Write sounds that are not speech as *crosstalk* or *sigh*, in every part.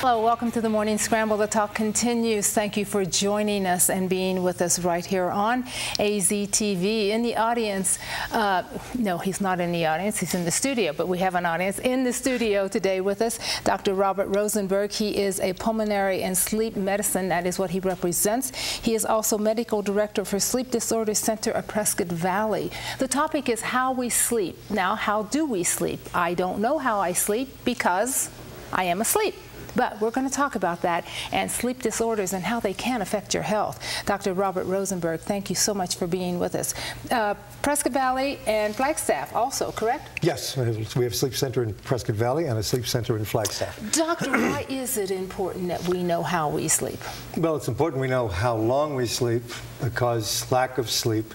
Hello, welcome to the Morning Scramble. The talk continues. Thank you for joining us and being with us right here on AZTV. In the audience, uh, no, he's not in the audience, he's in the studio, but we have an audience in the studio today with us. Dr. Robert Rosenberg, he is a pulmonary and sleep medicine, that is what he represents. He is also medical director for Sleep Disorders Center of Prescott Valley. The topic is how we sleep. Now, how do we sleep? I don't know how I sleep because I am asleep. But we're going to talk about that and sleep disorders and how they can affect your health. Dr. Robert Rosenberg, thank you so much for being with us. Uh, Prescott Valley and Flagstaff also, correct? Yes, we have a sleep center in Prescott Valley and a sleep center in Flagstaff. Doctor, why is it important that we know how we sleep? Well, it's important we know how long we sleep because lack of sleep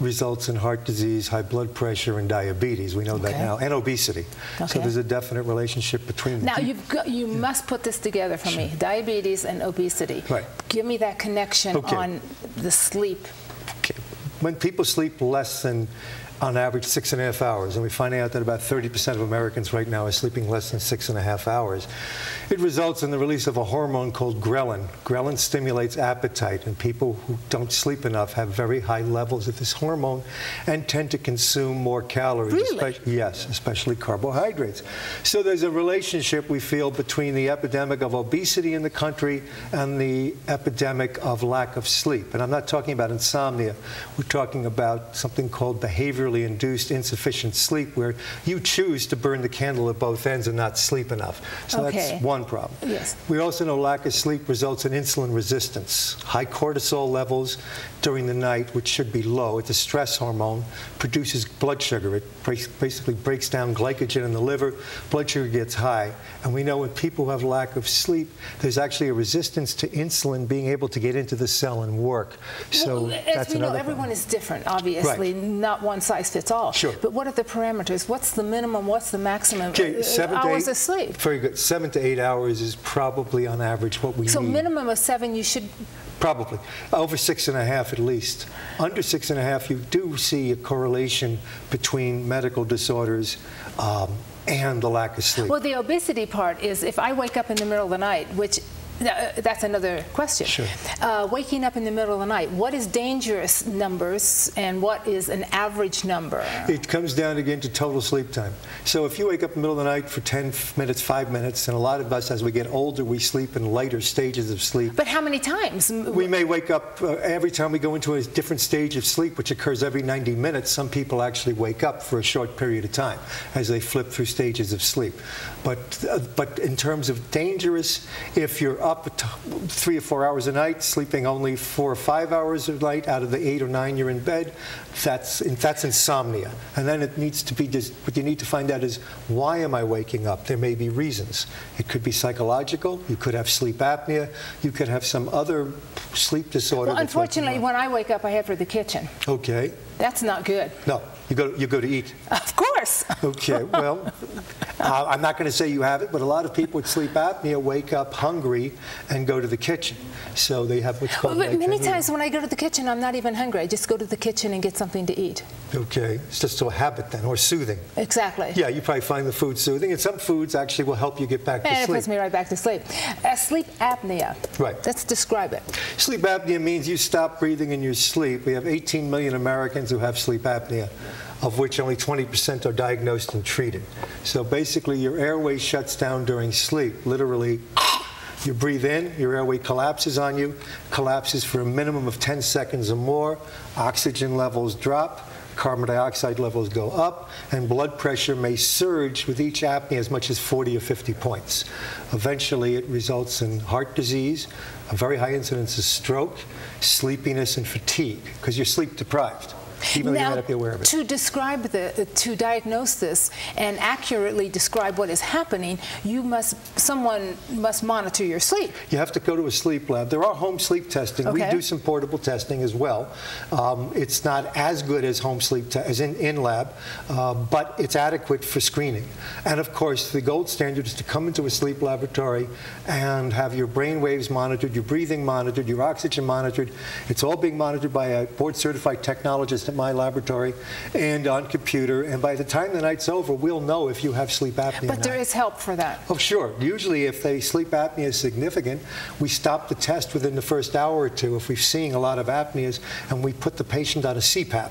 results in heart disease, high blood pressure, and diabetes. We know okay. that now, and obesity. Okay. So there's a definite relationship between them. Now, you've got, you yeah. must put this together for sure. me, diabetes and obesity. Right. Give me that connection okay. on the sleep. Okay. When people sleep less than on average six and a half hours, and we're finding out that about 30% of Americans right now are sleeping less than six and a half hours. It results in the release of a hormone called ghrelin. Ghrelin stimulates appetite, and people who don't sleep enough have very high levels of this hormone and tend to consume more calories. Really? Especially, yes, especially carbohydrates. So there's a relationship we feel between the epidemic of obesity in the country and the epidemic of lack of sleep. And I'm not talking about insomnia. We're talking about something called behaviorally induced insufficient sleep, where you choose to burn the candle at both ends and not sleep enough. So okay. that's one problem. Yes. We also know lack of sleep results in insulin resistance. High cortisol levels during the night, which should be low, it's a stress hormone, produces blood sugar. It basically breaks down glycogen in the liver. Blood sugar gets high. And we know when people have lack of sleep, there's actually a resistance to insulin being able to get into the cell and work. So well, that's we know, everyone problem. is different, obviously. Right. Not one size fits all. Sure. But what are the parameters? What's the minimum? What's the maximum okay, seven hours eight, of sleep? Very good. Seven to eight hours is probably on average what we so need. So minimum of seven, you should Probably. Over six and a half at least. Under six and a half, you do see a correlation between medical disorders um, and the lack of sleep. Well, the obesity part is if I wake up in the middle of the night, which uh, that's another question. Sure. Uh, waking up in the middle of the night, what is dangerous numbers and what is an average number? It comes down again to total sleep time. So if you wake up in the middle of the night for 10 minutes, 5 minutes, and a lot of us as we get older, we sleep in later stages of sleep. But how many times? We may wake up uh, every time we go into a different stage of sleep, which occurs every 90 minutes. Some people actually wake up for a short period of time as they flip through stages of sleep. But, uh, but in terms of dangerous, if you're up three or four hours a night, sleeping only four or five hours a night out of the eight or nine you're in bed, that's, that's insomnia. And then it needs to be, what you need to find out is, why am I waking up? There may be reasons. It could be psychological, you could have sleep apnea, you could have some other sleep disorder. Well, unfortunately, when I wake up, I head for the kitchen. Okay. That's not good. No, you go, you go to eat. Of course. *laughs* Okay, well, uh, I'm not going to say you have it, but a lot of people with sleep apnea wake up hungry and go to the kitchen. So they have what's called. Well, many times when I go to the kitchen, I'm not even hungry. I just go to the kitchen and get something to eat. Okay, it's just a habit then, or soothing. Exactly. Yeah, you probably find the food soothing, and some foods actually will help you get back and to sleep. And it puts me right back to sleep. Uh, sleep apnea. Right. Let's describe it. Sleep apnea means you stop breathing in your sleep. We have 18 million Americans who have sleep apnea of which only 20% are diagnosed and treated. So basically, your airway shuts down during sleep. Literally, you breathe in, your airway collapses on you, collapses for a minimum of 10 seconds or more, oxygen levels drop, carbon dioxide levels go up, and blood pressure may surge with each apnea as much as 40 or 50 points. Eventually, it results in heart disease, a very high incidence of stroke, sleepiness, and fatigue, because you're sleep deprived even though you might not aware of it. To describe the, to diagnose this and accurately describe what is happening, you must, someone must monitor your sleep. You have to go to a sleep lab. There are home sleep testing. Okay. We do some portable testing as well. Um, it's not as good as home sleep as in, in lab, uh, but it's adequate for screening. And of course, the gold standard is to come into a sleep laboratory and have your brain waves monitored, your breathing monitored, your oxygen monitored. It's all being monitored by a board certified technologist at my laboratory and on computer. And by the time the night's over, we'll know if you have sleep apnea. But there is help for that. Oh, sure. Usually, if the sleep apnea is significant, we stop the test within the first hour or two if we're seeing a lot of apneas, and we put the patient on a CPAP,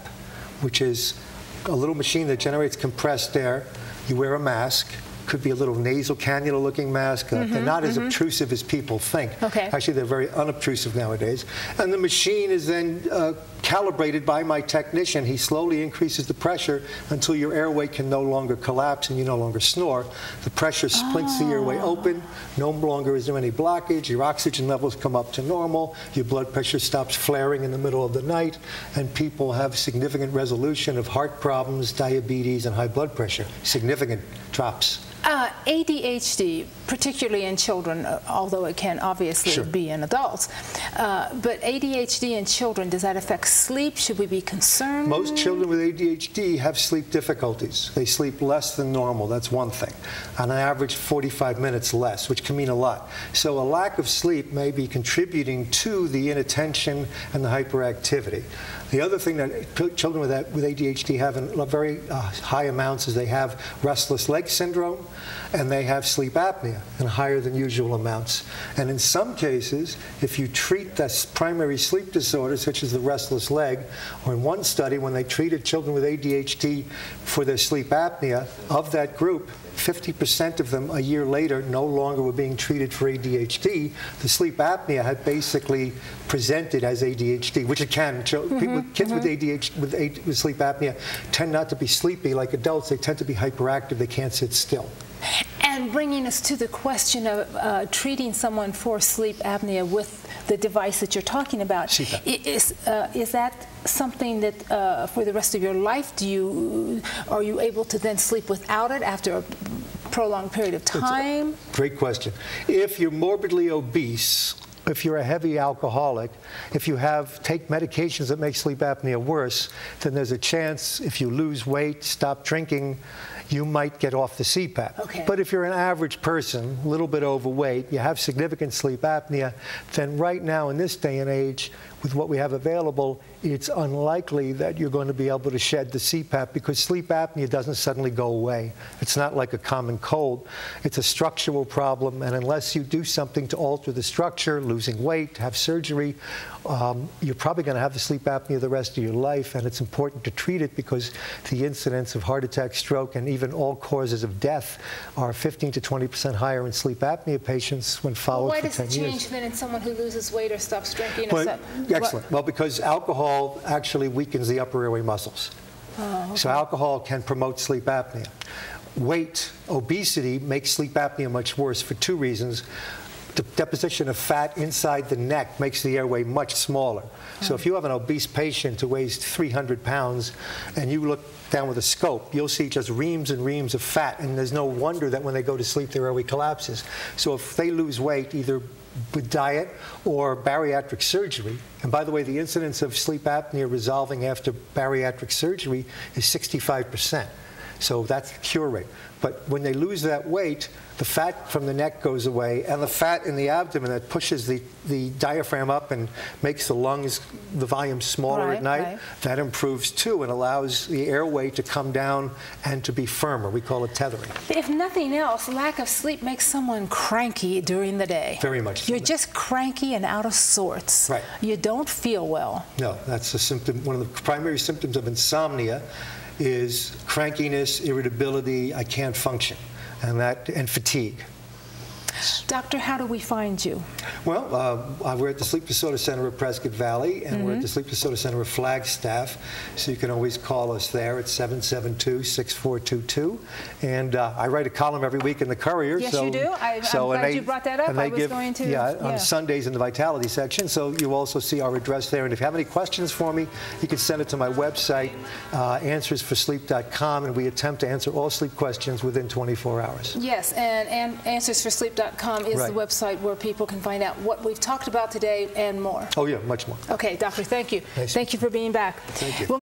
which is a little machine that generates compressed air. You wear a mask could be a little nasal cannula looking mask. Uh, they're not as obtrusive as people think. Okay. Actually, they're very unobtrusive nowadays. And the machine is then uh, calibrated by my technician. He slowly increases the pressure until your airway can no longer collapse and you no longer snore. The pressure splints the airway open. No longer is there any blockage. Your oxygen levels come up to normal. Your blood pressure stops flaring in the middle of the night. And people have significant resolution of heart problems, diabetes, and high blood pressure. Significant drops. Uh, ADHD, particularly in children, uh, although it can obviously Sure. be in adults, uh, but ADHD in children, does that affect sleep? Should we be concerned? Most children with ADHD have sleep difficulties. They sleep less than normal, that's one thing. On an average, 45 minutes less, which can mean a lot. So a lack of sleep may be contributing to the inattention and the hyperactivity. The other thing that children with, ADHD have in very uh, high amounts is they have restless leg syndrome and they have sleep apnea in higher than usual amounts. And in some cases, if you treat this primary sleep disorder, such as the restless leg, or in one study, when they treated children with ADHD for their sleep apnea, of that group, 50% of them a year later no longer were being treated for ADHD. The sleep apnea had basically presented as ADHD, which it can. Chil- mm-hmm, People, kids with mm-hmm. ADHD, with, with sleep apnea, tend not to be sleepy like adults. They tend to be hyperactive. They can't sit still. And bringing us to the question of uh, treating someone for sleep apnea with the device that you're talking about, CPAP. is, uh, is that something that uh, for the rest of your life, do you, are you able to then sleep without it after a prolonged period of time? Great question. If you're morbidly obese, if you're a heavy alcoholic, if you have take medications that make sleep apnea worse, then there's a chance if you lose weight, stop drinking, you might get off the CPAP. Okay. But if you're an average person, a little bit overweight, you have significant sleep apnea, then right now in this day and age, with what we have available, it's unlikely that you're going to be able to shed the CPAP because sleep apnea doesn't suddenly go away. It's not like a common cold. It's a structural problem, and unless you do something to alter the structure, losing weight, have surgery, um, you're probably going to have the sleep apnea the rest of your life, and it's important to treat it because the incidence of heart attack, stroke, and even all causes of death are 15 to 20 percent higher in sleep apnea patients when followed Why for does 10 it years. change then in someone who loses weight or stops drinking? or Well, so- excellent. Well, because alcohol actually weakens the upper airway muscles. Oh, So alcohol can promote sleep apnea. Weight, obesity makes sleep apnea much worse for two reasons. The deposition of fat inside the neck makes the airway much smaller. So if you have an obese patient who weighs 300 pounds and you look down with a scope, you'll see just reams and reams of fat, and there's no wonder that when they go to sleep, their airway collapses. So if they lose weight, either with diet or bariatric surgery. And by the way, the incidence of sleep apnea resolving after bariatric surgery is 65%. So that's the cure rate. But when they lose that weight, the fat from the neck goes away, and the fat in the abdomen that pushes the, the diaphragm up and makes the lungs, the volume smaller Right, at night, right. that improves too and allows the airway to come down and to be firmer. We call it tethering. If nothing else, lack of sleep makes someone cranky during the day. Very much so. You're just cranky and out of sorts. Right. You don't feel well. No, that's a symptom. One of the primary symptoms of insomnia is crankiness, irritability, I can't function, and that and fatigue. Doctor, how do we find you? Well, uh, we're at the Sleep Disorder Center of Prescott Valley, and we're at the Sleep Disorder Center of Flagstaff. So you can always call us there at 772-6422. And uh, I write a column every week in the Courier. Yes, so, you do. I- I'm so, glad they- you brought that up. I was give- going to- Yeah, yeah. on Sundays in the Vitality section. So you also see our address there. And if you have any questions for me, you can send it to my website, uh, answersforsleep.com, and we attempt to answer all sleep questions within 24 hours. Yes, and, and AnswersForSleep.com is Right. the website where people can find out what we've talked about today and more. Oh, yeah, much more. Okay, doctor, thank you. Nice. Thank you for being back. Thank you. We'll